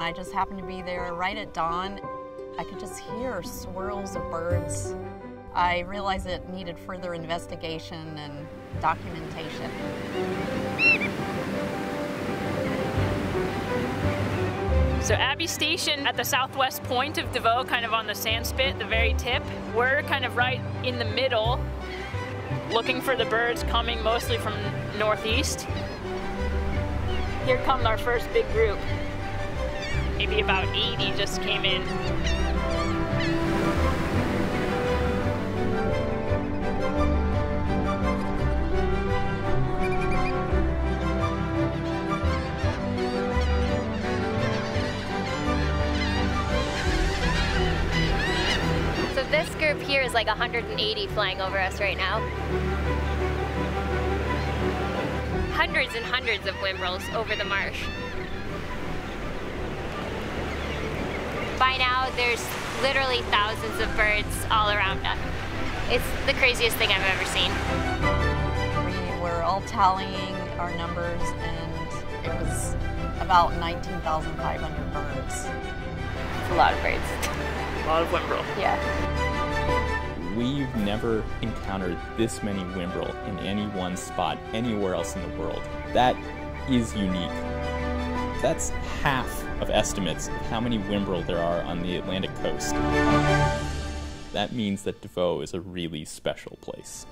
I just happened to be there right at dawn. I could just hear swirls of birds. I realized it needed further investigation and documentation. So Abbey Station at the southwest point of Deveaux, kind of on the sand spit, the very tip. We're kind of right in the middle, looking for the birds coming mostly from northeast. Here comes our first big group. Maybe about 80 just came in. So this group here is like 180 flying over us right now. Hundreds and hundreds of whimbrels over the marsh. By now, there's literally thousands of birds all around us. It's the craziest thing I've ever seen. We were all tallying our numbers, and it was about 19,500 birds. It's a lot of birds. A lot of whimbrel. Yeah. We've never encountered this many whimbrel in any one spot anywhere else in the world. That is unique. That's half of estimates of how many whimbrel there are on the Atlantic coast. That means that Deveaux is a really special place.